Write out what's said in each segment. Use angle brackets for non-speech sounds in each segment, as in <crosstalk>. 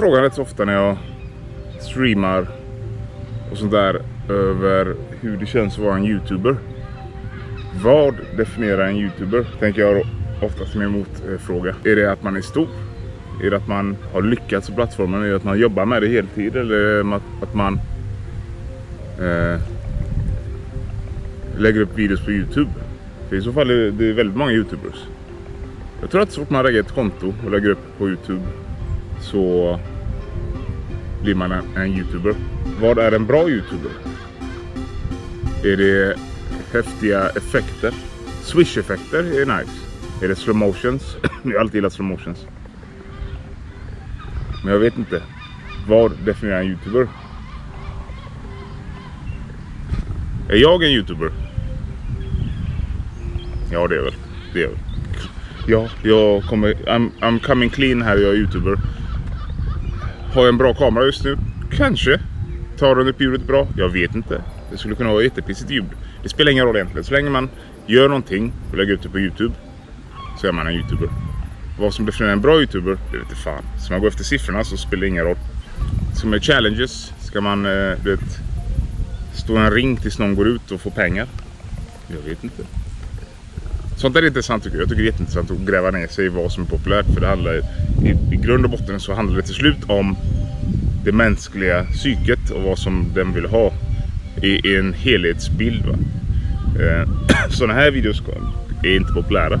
Jag får frågan rätt så ofta när jag streamar och sånt där över hur det känns att vara en youtuber. Vad definierar en youtuber? Tänker jag oftast med motfråga. Är det att man är stor? Är det att man har lyckats på plattformen? Är det att man jobbar med det heltid? Eller att man eh, lägger upp videos på Youtube? För i så fall är det väldigt många youtubers. Jag tror att så fort man lägger ett konto och lägger upp på Youtube så blir man en, en youtuber. Vad är en bra youtuber? Är det häftiga effekter? Swish-effekter är nice. Är det slow motions? <clears throat> jag har alltid gillat slow motions. Men jag vet inte. Vad definierar en youtuber? Är jag en youtuber? Ja det är väl. Det är väl. Ja, jag kommer... I'm, I'm coming clean här, jag är youtuber. Har jag en bra kamera just nu? Kanske. Tar den upp ljudet bra? Jag vet inte. Det skulle kunna vara jättepissigt ljud. Det spelar ingen roll egentligen. Så länge man gör någonting och lägger ut det på Youtube så är man en youtuber. Vad som definierar en bra youtuber, det vet inte fan. Ska man gå efter siffrorna så spelar det ingen roll. Ska man challenges, ska man eh, vet, stå i en ring tills någon går ut och får pengar? Jag vet inte. Sånt där är intressant tycker jag. Jag tycker det är jätteintressant att gräva ner sig i vad som är populärt. För det handlar i, i grund och botten så handlar det till slut om det mänskliga psyket och vad som den vill ha i, i en helhetsbild. Va? Eh, <clears throat> sådana här videos är inte populära.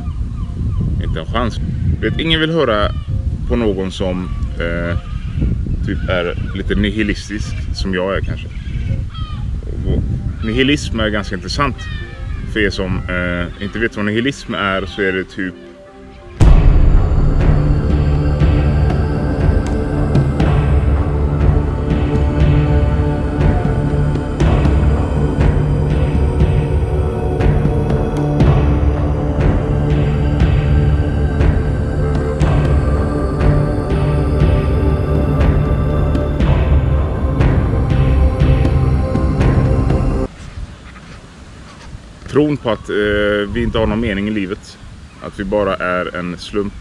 Inte en chans. Vet, ingen vill höra på någon som eh, typ är lite nihilistisk som jag är kanske. Och nihilism är ganska intressant. För er som eh, inte vet vad nihilism är så är det typ tron på att eh, vi inte har någon mening i livet. Att vi bara är en slump.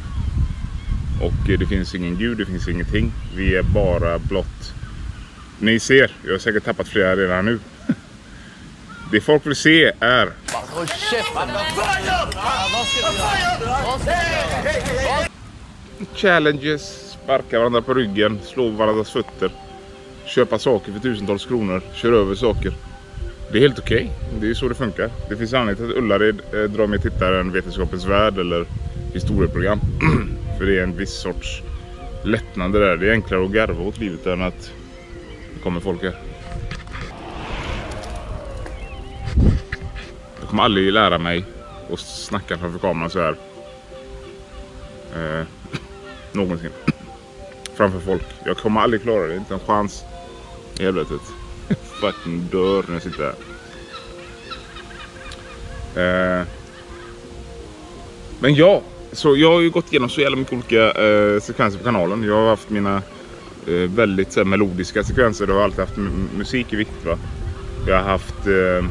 Och eh, det finns ingen gud, det finns ingenting. Vi är bara blott. Ni ser, jag har säkert tappat flera redan nu. <laughs> Det folk vill se är... Challenges, sparka varandra på ryggen, slå varandras fötter. Köpa saker för tusentals kronor, köra över saker. Det är helt okej. Okay. Det är så det funkar. Det finns anledning till att Ullared eh, drar med tittare än Vetenskapens Värld eller historieprogram. <clears throat> För det är en viss sorts lättnad där. Det är enklare att garva åt livet än att det kommer folk här. Jag kommer aldrig lära mig att snacka framför kameran så här. Eh, <clears throat> någonsin. <clears throat> framför folk. Jag kommer aldrig klara det. Inte en chans i helvetet fucking dör när jag sitter här. Eh. Men ja, så jag har ju gått igenom så jävla mycket olika eh, sekvenser på kanalen. Jag har haft mina eh, väldigt så här, melodiska sekvenser. Jag har alltid haft musik i viktigt va. Jag har haft eh,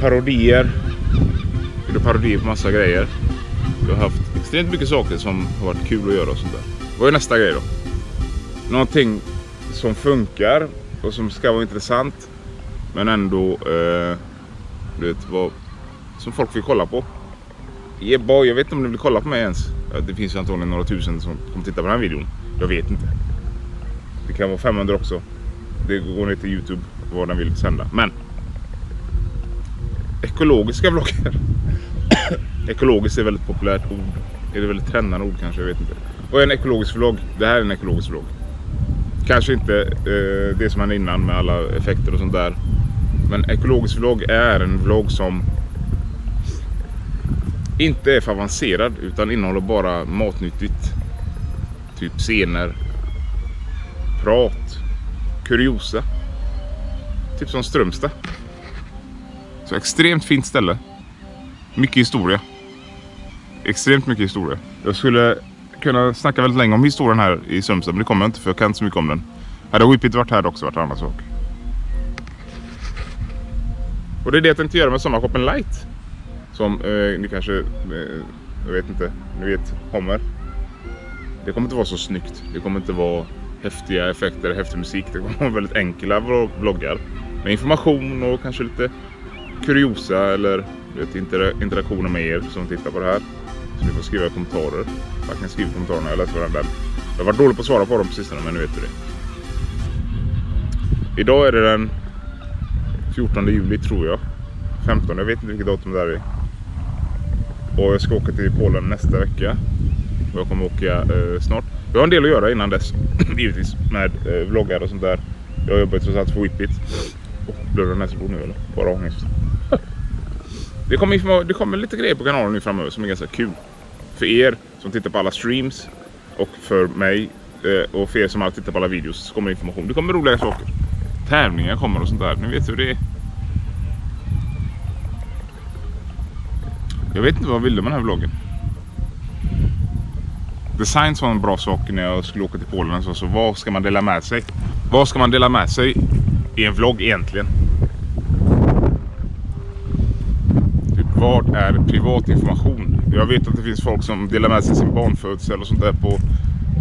parodier. Jag parodier på massa grejer. Jag har haft extremt mycket saker som har varit kul att göra och sånt där. Vad är nästa grej då? Någonting som funkar och som ska vara intressant. Men ändå, eh, du vet, vad, som folk vill kolla på. Yeah, boy, jag vet inte om ni vill kolla på mig ens. Det finns ju antagligen några tusen som kommer titta på den här videon. Jag vet inte. Det kan vara 500 också. Det går ner till Youtube vad den vill sända. Men ekologiska vloggar. <coughs> Ekologiskt är väldigt populärt ord. Är det väldigt trendande ord kanske? Jag vet inte. Vad är en ekologisk vlogg? Det här är en ekologisk vlogg. Kanske inte eh, det som hände innan med alla effekter och sånt där. Men ekologisk vlogg är en vlogg som inte är för avancerad utan innehåller bara matnyttigt. Typ scener, prat, kuriosa. Typ som Strömstad. Så extremt fint ställe. Mycket historia. Extremt mycket historia. Jag skulle kunna snacka väldigt länge om historien här i Strömstad. Men det kommer jag inte för jag kan inte så mycket om den. Hade Whippet varit här också varit en annan sak. Och det är det jag tänkte göra med Sommarkoppen Light. Som eh, ni kanske, eh, jag vet inte, ni vet, kommer. Det kommer inte vara så snyggt. Det kommer inte vara häftiga effekter, häftig musik. Det kommer vara väldigt enkla vloggar. Med information och kanske lite kuriosa eller vet, interaktioner med er som tittar på det här. Så ni får skriva kommentarer. Verkligen skriv kommentarerna, jag läser varenda. Jag har varit dålig på att svara på dem på sistone men nu vet du det. Idag är det den 14 juli tror jag. 15, jag vet inte vilket datum det är. Och jag ska åka till Polen nästa vecka. Och jag kommer åka eh, snart. Jag har en del att göra innan dess. <clears throat> Givetvis med eh, vloggar och sånt där. Jag jobbar trots allt för Whippit. Oh, blöder näsblod nu eller? Bara ångest. <laughs> det, kommer, det kommer lite grejer på kanalen nu framöver som är ganska kul. För er som tittar på alla streams och för mig eh, och för er som alltid tittar på alla videos så kommer information. Det kommer roliga saker. Tävlingar kommer och sånt där. Ni vet hur det är. Jag vet inte vad jag ville med den här vloggen. Design var en bra sak när jag skulle åka till Polen. Så, så vad ska man dela med sig? Vad ska man dela med sig i en vlogg egentligen? Typ, vad är privat information? Jag vet att det finns folk som delar med sig sin barnfödsel och sånt där på,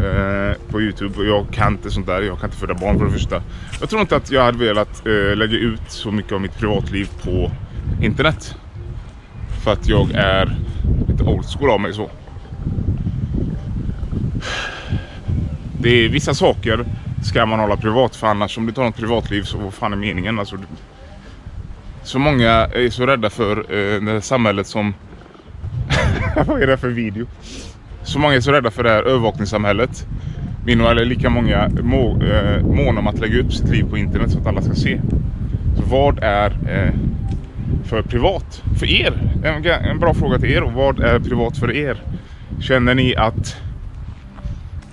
eh, på Youtube. Och jag kan inte sånt där. Jag kan inte föda barn för det första. Jag tror inte att jag hade velat eh, lägga ut så mycket av mitt privatliv på internet. För att jag är lite old school av mig så. Det är vissa saker ska man hålla privat för annars om du tar något privatliv så vad fan är meningen? Alltså, så många är så rädda för eh, det samhället som... <laughs> vad är det för video? Så många är så rädda för det här övervakningssamhället. Min är lika många må, eh, mån om att lägga upp sitt liv på internet så att alla ska se. Så vad är eh, för privat för er? En, en bra fråga till er. Och vad är privat för er? Känner ni att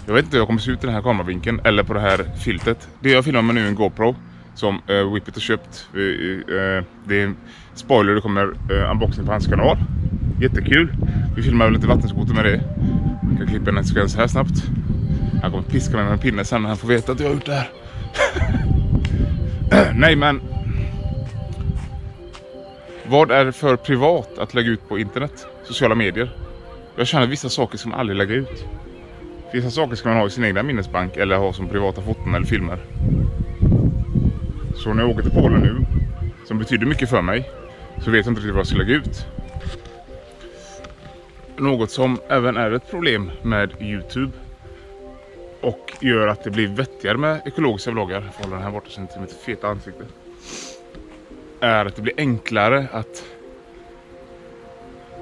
jag vet inte hur jag kommer se ut i den här kameravinkeln eller på det här filtet. Det jag filmar med nu är en GoPro som eh, Whippet har köpt. Eh, det är en spoiler, det kommer eh, unboxing på hans kanal. Jättekul. Vi filmar lite vattenskoter med det. Jag kan klippa en sekvens här snabbt. Han kommer piska mig med en pinne sen när han får veta att jag har gjort det här. <clears throat> Nej men vad är det för privat att lägga ut på internet? Sociala medier? Jag känner att vissa saker ska man aldrig lägga ut. Vissa saker ska man ha i sin egna minnesbank eller ha som privata foton eller filmer. Så när jag åker till Polen nu, som betyder mycket för mig, så vet jag inte riktigt vad jag ska lägga ut. Något som även är ett problem med Youtube och gör att det blir vettigare med ekologiska vloggar. Jag får hålla den här borta så inte mitt feta ansikte är att det blir enklare att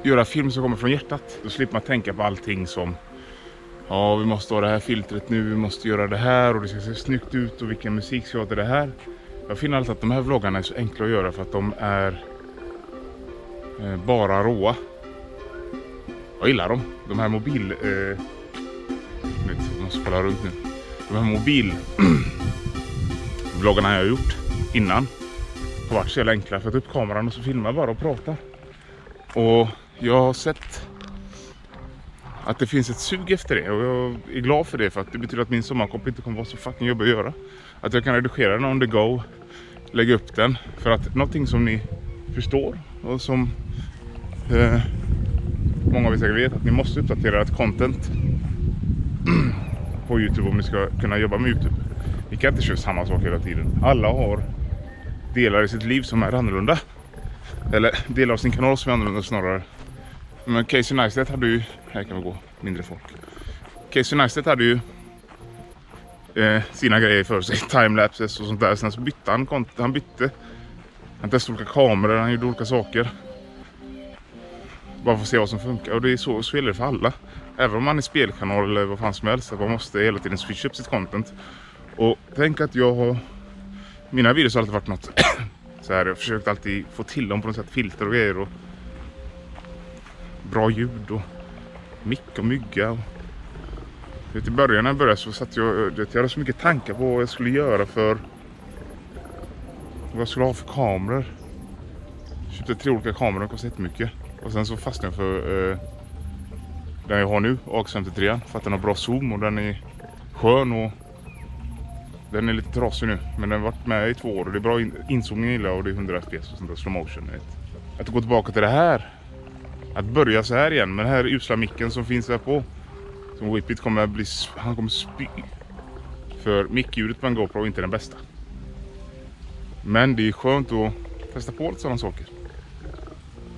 göra film som kommer från hjärtat. Då slipper man tänka på allting som Ja, vi måste ha det här filtret nu, vi måste göra det här och det ska se snyggt ut och vilken musik ska jag ha till det här. Jag finner alltid att de här vloggarna är så enkla att göra för att de är eh, bara råa. Jag gillar dem. De här mobil... Eh, jag måste kolla runt nu. De här mobil <clears throat> vloggarna jag har gjort innan har varit så jävla enkla. För tar upp kameran och så filmar bara och pratar. Och jag har sett att det finns ett sug efter det och jag är glad för det för att det betyder att min sommarkopp inte kommer vara så fucking jobbig att göra. Att jag kan redigera den on the go, lägga upp den för att någonting som ni förstår och som eh, många av er säkert vet att ni måste uppdatera ert content på Youtube om ni ska kunna jobba med Youtube. Ni kan inte köra samma sak hela tiden. Alla har delar i sitt liv som är annorlunda. Eller delar av sin kanal som är annorlunda snarare. Men Casey Neistat hade ju, här kan vi gå, mindre folk. Casey Neistat hade ju eh, sina grejer för sig, <laughs> timelapses och sånt där. Sen så bytte han, han bytte. Han testade olika kameror, han gjorde olika saker. Bara för att se vad som funkar. Och det är så, så är det för alla. Även om man är spelkanal eller vad fan som helst. Att man måste hela tiden switcha upp sitt content. Och tänk att jag har mina videos har alltid varit något <clears throat> så här, jag har försökt alltid få till dem på något sätt, filter och grejer och bra ljud och mick och mygga. Och, vet, I början när jag började så satt jag, vet, jag hade så mycket tankar på vad jag skulle göra för vad jag skulle ha för kameror. Jag köpte tre olika kameror, de kostade jättemycket. Och sen så fastnade jag för eh, den jag har nu, AX53, för att den har bra zoom och den är skön och den är lite trasig nu, men den har varit med i två år och det är bra inzoomning gillar och det är 100 fps och sånt där slow motion. Att gå tillbaka till det här, att börja så här igen med den här usla micken som finns här på. Som Whippet kommer bli, han kommer spy. För mickljudet på en GoPro är inte den bästa. Men det är skönt att testa på lite sådana saker.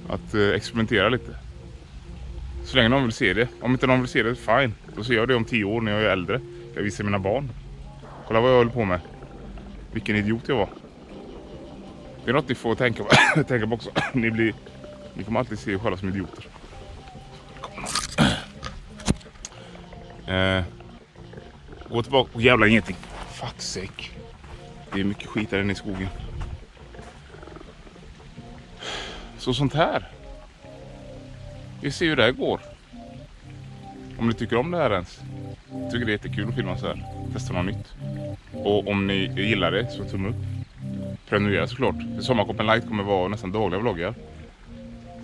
Att eh, experimentera lite. Så länge någon vill se det. Om inte någon vill se det, fine. Då ser jag det om tio år när jag är äldre. Jag visar mina barn. Kolla vad jag håller på med. Vilken idiot jag var. Det är något ni får tänka på, <coughs> tänka på också. <coughs> Ni, blir, ni kommer alltid se er själva som idioter. <coughs> Eh, gå tillbaka. Oh, jävla ingenting. Fuck sake. Det är mycket skit där inne i skogen. Så sånt här. Vi ser hur det här går. Om ni tycker om det här ens. Jag tycker det är jättekul att filma så här. Testa något nytt. Och om ni gillar det så tumme upp. Prenumerera såklart. Sommarkoppen Light kommer vara nästan dagliga vloggar.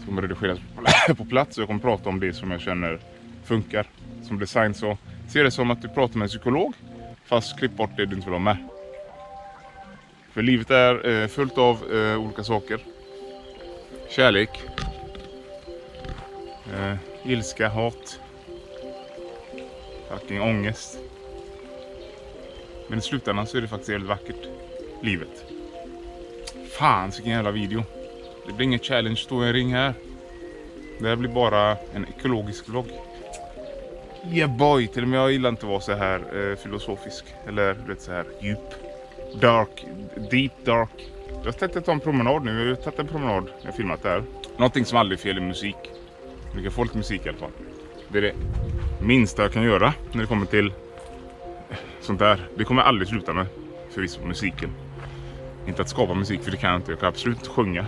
Så kommer redigeras <laughs> på plats och jag kommer prata om det som jag känner funkar. Som design så se det som att du pratar med en psykolog. Fast klipp bort det du inte vill ha med. För livet är eh, fullt av eh, olika saker. Kärlek. Eh, ilska, hat. Fucking ångest. Men i slutändan så är det faktiskt helt vackert. Livet. Fan vilken jävla video. Det blir ingen challenge stå i en ring här. Det här blir bara en ekologisk vlogg. Yeah boy, till och med jag gillar inte att vara så här eh, filosofisk. Eller du vet så här djup. Dark, deep dark. Jag tänkte ta en promenad nu. Jag har tagit en promenad när jag filmat det här. Någonting som aldrig är fel i musik. Vi kan få lite musik i alla fall. Det är det minsta jag kan göra när det kommer till sånt där. Det kommer jag aldrig sluta med. Förvisso musiken. Inte att skapa musik för det kan jag inte. Jag kan absolut inte sjunga.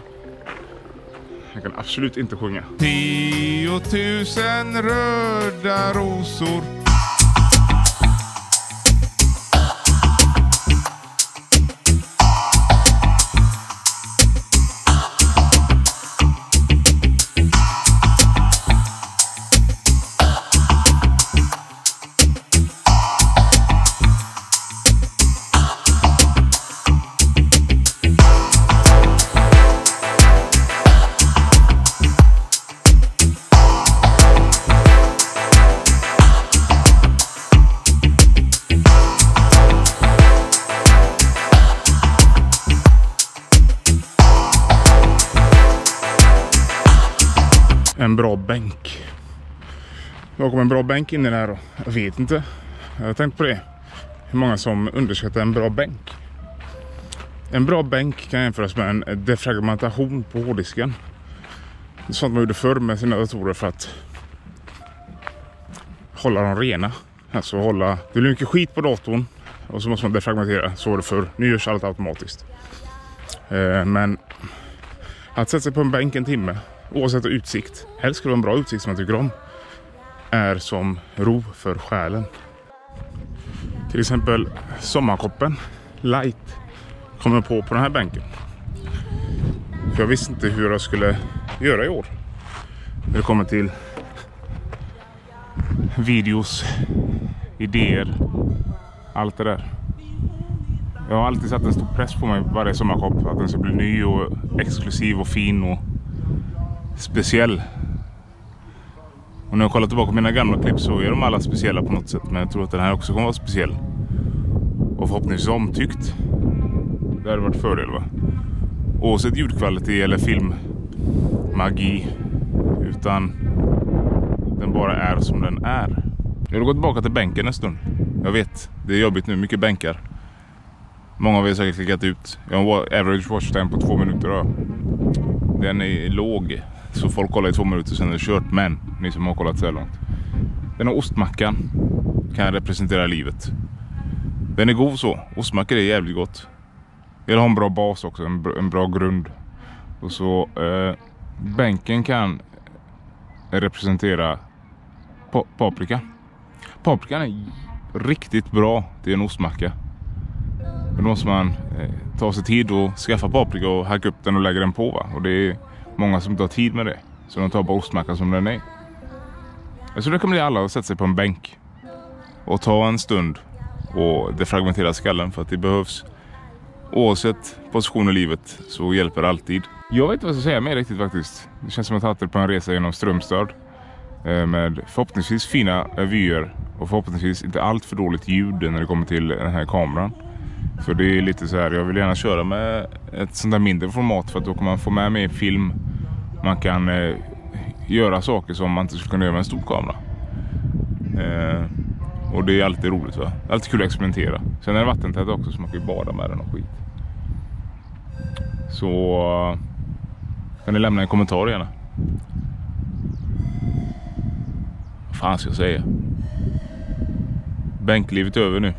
Jag kan absolut inte sjunga. Tiotusen röda rosor Jag kommer en bra bänk in i det här då? Jag vet inte. Jag har tänkt på det. Hur många som underskattar en bra bänk. En bra bänk kan jämföras med en defragmentation på hårddisken. Sånt man gjorde förr med sina datorer för att hålla dem rena. Alltså hålla... Det blir mycket skit på datorn och så måste man defragmentera. Så var det förr. Nu görs allt automatiskt. Eh, men att sätta sig på en bänk en timme oavsett utsikt, helst ska det vara en bra utsikt som man tycker om, är som ro för själen. Till exempel sommarkoppen light kommer på på den här bänken. För jag visste inte hur jag skulle göra i år. När det kommer till videos, idéer, allt det där. Jag har alltid satt en stor press på mig varje sommarkopp. Att den ska bli ny och exklusiv och fin och speciell. Och när jag kollar tillbaka på mina gamla klipp så är de alla speciella på något sätt. Men jag tror att den här också kommer vara speciell. Och förhoppningsvis omtyckt. Det hade varit fördel va. Oavsett ljudkvalitet eller filmmagi. Utan den bara är som den är. Jag vill gå tillbaka till bänken en stund. Jag vet, det är jobbigt nu. Mycket bänkar. Många av er har säkert klickat ut. Jag har en average watch time på två minuter. Då. Den är låg. Så folk kollar i två minuter sen är det kört. Men ni som har kollat så här långt. Den här ostmackan. Kan representera livet. Den är god så. Ostmackor är jävligt gott. Jag ha en bra bas också. En, bra, en bra grund. Och så eh, bänken kan representera pa paprika. Paprikan är riktigt bra till en ostmacka. Men då måste man eh, ta sig tid och skaffa paprika och hacka upp den och lägga den på. Va? Och det är många som inte har tid med det. Så de tar bara ostmackan som den är. Jag skulle rekommendera alla att sätta sig på en bänk. Och ta en stund och defragmentera skallen för att det behövs. Oavsett position i livet så hjälper det alltid. Jag vet inte vad jag ska säga mer riktigt faktiskt. Det känns som att jag har tagit på en resa genom Strömstad. Eh, med förhoppningsvis fina vyer och förhoppningsvis inte allt för dåligt ljud när det kommer till den här kameran. För det är lite så här, jag vill gärna köra med ett sånt där mindre format för att då kan man få med mer film. Man kan eh, göra saker som man inte skulle kunna göra med en stor kamera. Eh, och det är alltid roligt va? Alltid kul att experimentera. Sen är det vattentät också så man kan ju bada med den och skit. Så eh, kan ni lämna en kommentar gärna. Vad fan ska jag säga? Bänklivet är över nu.